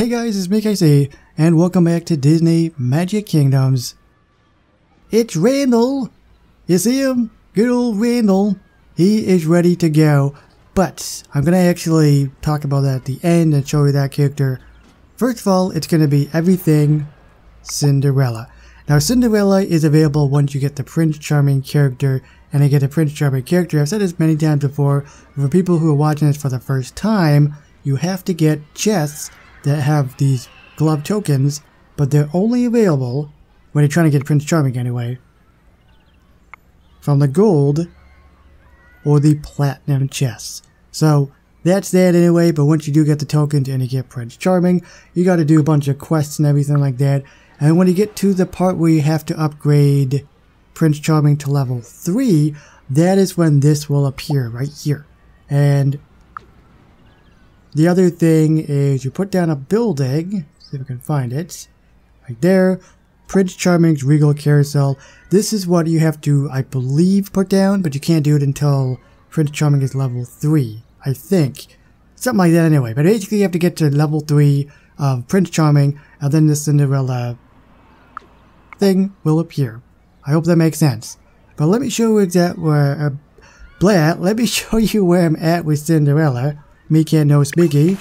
Hey guys, it's me KC, and welcome back to Disney Magic Kingdoms. It's Randall! You see him? Good old Randall. He is ready to go, but I'm gonna actually talk about that at the end and show you that character. First of all, it's gonna be everything Cinderella. Now Cinderella is available once you get the Prince Charming character, and I get a Prince Charming character. I've said this many times before, for people who are watching this for the first time, you have to get chests that have these glove tokens, but they're only available when you're trying to get Prince Charming anyway. From the gold or the platinum chests. So that's that anyway, but once you do get the tokens and you get Prince Charming, you gotta do a bunch of quests and everything like that. And when you get to the part where you have to upgrade Prince Charming to level 3, that is when this will appear right here. And the other thing is you put down a building, see if we can find it, right there, Prince Charming's Regal Carousel. This is what you have to, I believe, put down, but you can't do it until Prince Charming is level 3, I think. Something like that anyway, but basically you have to get to level 3 of Prince Charming, and then the Cinderella thing will appear. I hope that makes sense. But let me show you exactly where, uh, blah, let me show you where I'm at with Cinderella. Me can't know speaky.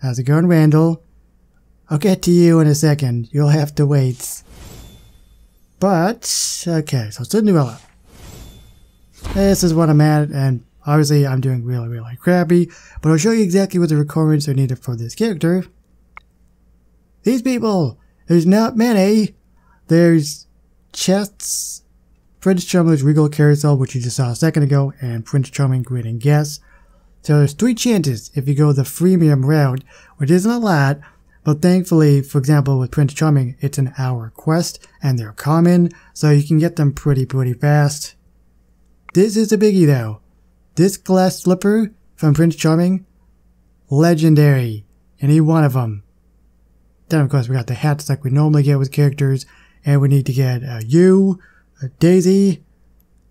How's it going, Randall? I'll get to you in a second. You'll have to wait. But, okay, so Cinderella. This is what I'm at, and obviously I'm doing really, really crappy, but I'll show you exactly what the requirements are needed for this character. These people! There's not many! There's chests, Prince Charming's Regal Carousel, which you just saw a second ago, and Prince Charming Greeting Guests. So there's three chances if you go the freemium route, which isn't a lot, but thankfully, for example, with Prince Charming, it's an hour quest, and they're common, so you can get them pretty, pretty fast. This is a biggie though. This glass slipper from Prince Charming, legendary. Any one of them. Then of course we got the hats like we normally get with characters, and we need to get you, uh, Daisy,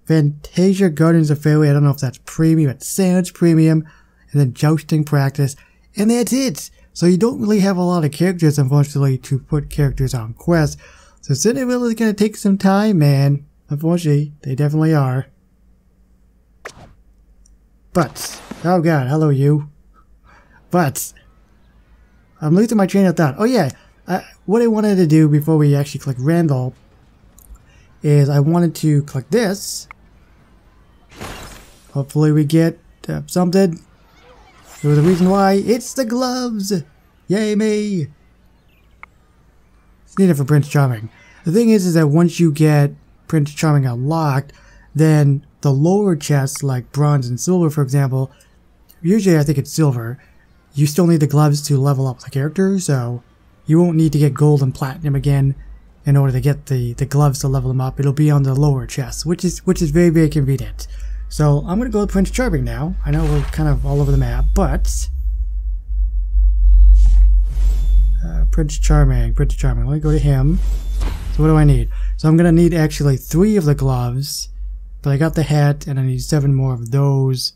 Fantasia Gardens of Fairy, I don't know if that's premium, it sounds premium, and then Jousting Practice, and that's it! So you don't really have a lot of characters, unfortunately, to put characters on quest. So Cinderella is gonna take some time, man. Unfortunately, they definitely are. But, oh god, hello you. But, I'm losing my train of thought. Oh yeah, what I wanted to do before we actually click Randall is I wanted to click this. Hopefully we get uh, something. There's a reason why. It's the gloves! Yay me! It's needed for Prince Charming. The thing is, is that once you get Prince Charming unlocked, then the lower chests, like bronze and silver for example, usually I think it's silver, you still need the gloves to level up the character, so you won't need to get gold and platinum again in order to get the, the gloves to level them up. It'll be on the lower chest, which is which is very, very convenient. So I'm going to go with Prince Charming now. I know we're kind of all over the map, but... Uh, Prince Charming, Prince Charming. Let me go to him. So what do I need? So I'm going to need actually three of the gloves, but I got the hat and I need seven more of those.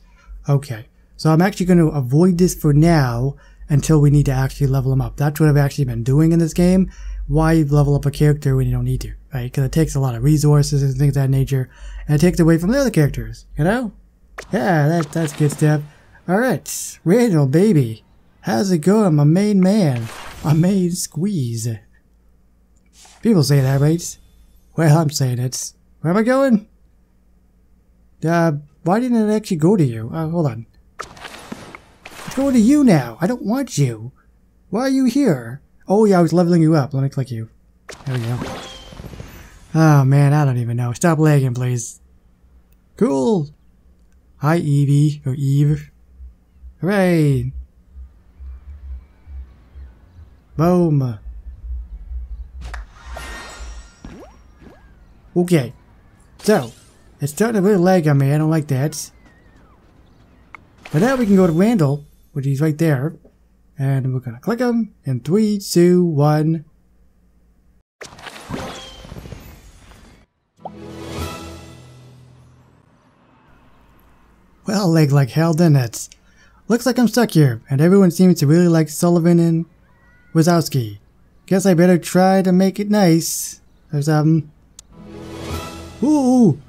Okay. So I'm actually going to avoid this for now until we need to actually level them up. That's what I've actually been doing in this game. Why you level up a character when you don't need to, right? Because it takes a lot of resources and things of that nature, and it takes away from the other characters, you know? Yeah, that, that's good stuff. Alright, Randall, baby. How's it going, my main man? My main squeeze. People say that, right? Well, I'm saying it. Where am I going? Uh, why didn't it actually go to you? Uh, hold on. It's going to you now. I don't want you. Why are you here? Oh yeah, I was leveling you up. Let me click you. There we go. Oh man, I don't even know. Stop lagging, please. Cool. Hi, Evie. Or Eve. Hooray. Boom. Okay. So, it's starting to really lag on me. I don't like that. But now we can go to Randall, which is right there. And we're gonna click him in three, two, one. Well, leg like hell, didn't it? Looks like I'm stuck here, and everyone seems to really like Sullivan and Wazowski. Guess I better try to make it nice. Or something. Ooh!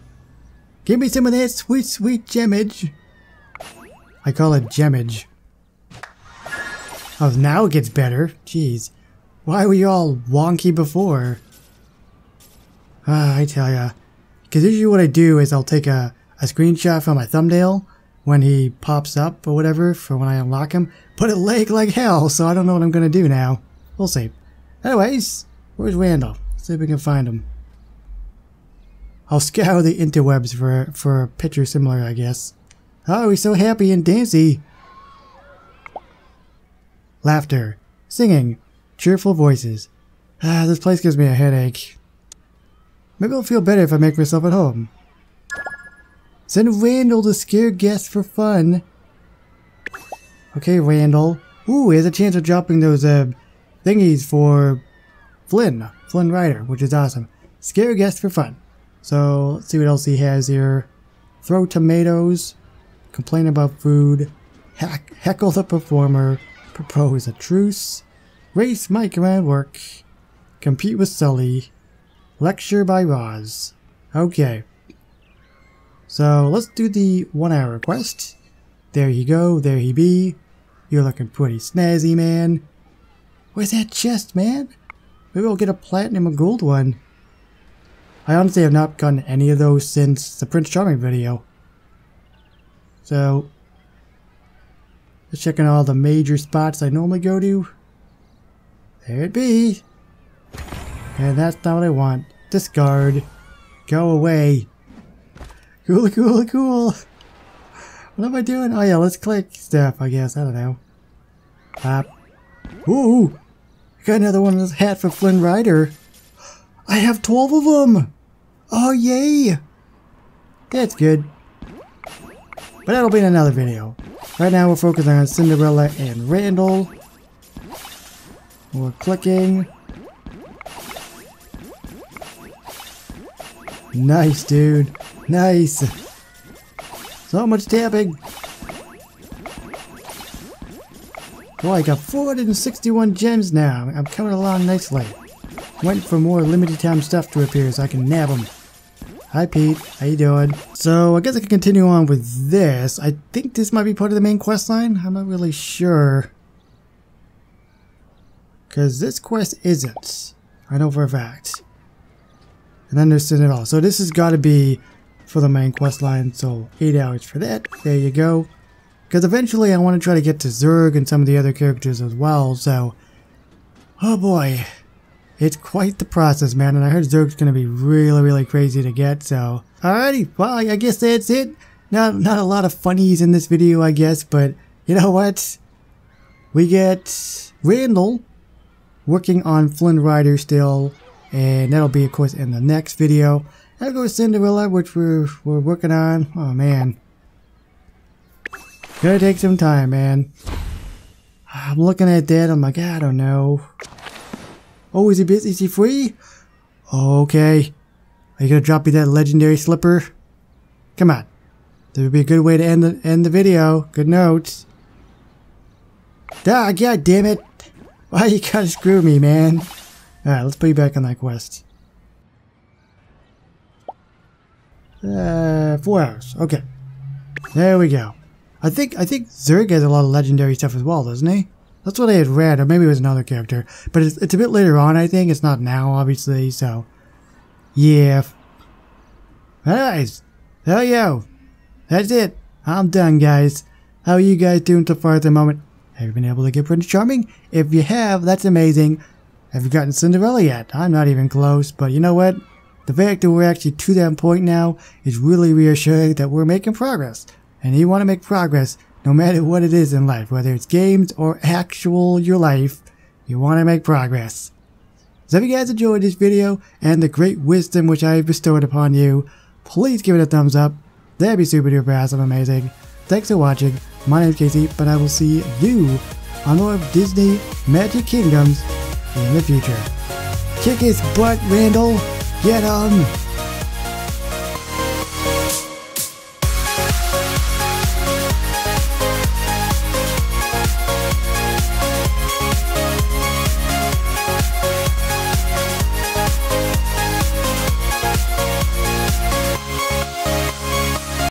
Give me some of that sweet, sweet gemmage. I call it gemmage. Oh, now it gets better. Jeez. Why were you all wonky before? Ah, I tell ya. Because usually what I do is I'll take a, a screenshot from my thumbnail when he pops up or whatever for when I unlock him. Put it lag like hell, so I don't know what I'm going to do now. We'll see. Anyways, where's Randall? See if we can find him. I'll scour the interwebs for, for a picture similar, I guess. Oh, he's so happy and dancy. Laughter, singing, cheerful voices. Ah, this place gives me a headache. Maybe I'll feel better if I make myself at home. Send Randall to scare guests for fun. Okay, Randall. Ooh, he has a chance of dropping those uh, thingies for Flynn, Flynn Rider, which is awesome. Scare guests for fun. So, let's see what else he has here. Throw tomatoes, complain about food, heck, heckle the performer, propose a truce, race Mike around work, compete with Sully, lecture by Roz. Okay. So let's do the one hour quest. There you go, there he be. You're looking pretty snazzy, man. Where's that chest, man? Maybe I'll get a platinum or gold one. I honestly have not gotten any of those since the Prince Charming video. So, just checking all the major spots I normally go to. There it be. And that's not what I want. Discard. Go away. Cool, cool, cool. What am I doing? Oh yeah, let's click stuff, I guess. I don't know. Pop. Ooh! Got another one of this hat for Flynn Rider. I have 12 of them! Oh yay! That's good. But that'll be in another video. Right now we're focusing on Cinderella and Randall. We're clicking. Nice, dude. Nice. So much tapping. Well, I got 461 gems now. I'm coming along nicely. Went for more limited time stuff to appear so I can nab them. Hi Pete, how you doing? So I guess I can continue on with this. I think this might be part of the main quest line. I'm not really sure. Because this quest isn't. I know for a fact. And understand it all. So this has got to be for the main quest line. So 8 hours for that. There you go. Because eventually I want to try to get to Zurg and some of the other characters as well. So, oh boy. It's quite the process, man, and I heard Zurg's gonna be really, really crazy to get, so... Alrighty, well, I guess that's it. Not, not a lot of funnies in this video, I guess, but you know what? We get Randall working on Flynn Rider still, and that'll be, of course, in the next video. I'll go Cinderella, which we're, we're working on. Oh, man. Gonna take some time, man. I'm looking at that, I'm like, I don't know. Oh, is he busy? Is he free? Okay. Are you gonna drop me that legendary slipper? Come on. That would be a good way to end the, end the video. Good notes. Ah, god damn it. Why you gotta screw me, man? Alright, let's put you back on that quest. Uh, four hours. Okay. There we go. I think I think Zurg has a lot of legendary stuff as well, doesn't he? That's what I had read, or maybe it was another character. But it's, it's a bit later on, I think. It's not now, obviously, so... Yeah. Anyways, hell yeah. That's it. I'm done, guys. How are you guys doing so far at the moment? Have you been able to get Prince Charming? If you have, that's amazing. Have you gotten Cinderella yet? I'm not even close, but you know what? The fact that we're actually to that point now is really reassuring that we're making progress. And you want to make progress, no matter what it is in life, whether it's games or actual your life, you want to make progress. So if you guys enjoyed this video and the great wisdom which I have bestowed upon you, please give it a thumbs up. That'd be super duper awesome amazing. Thanks for watching. My name is KC, but I will see you on more of Disney Magic Kingdoms in the future. Kick his butt, Randall! Get him!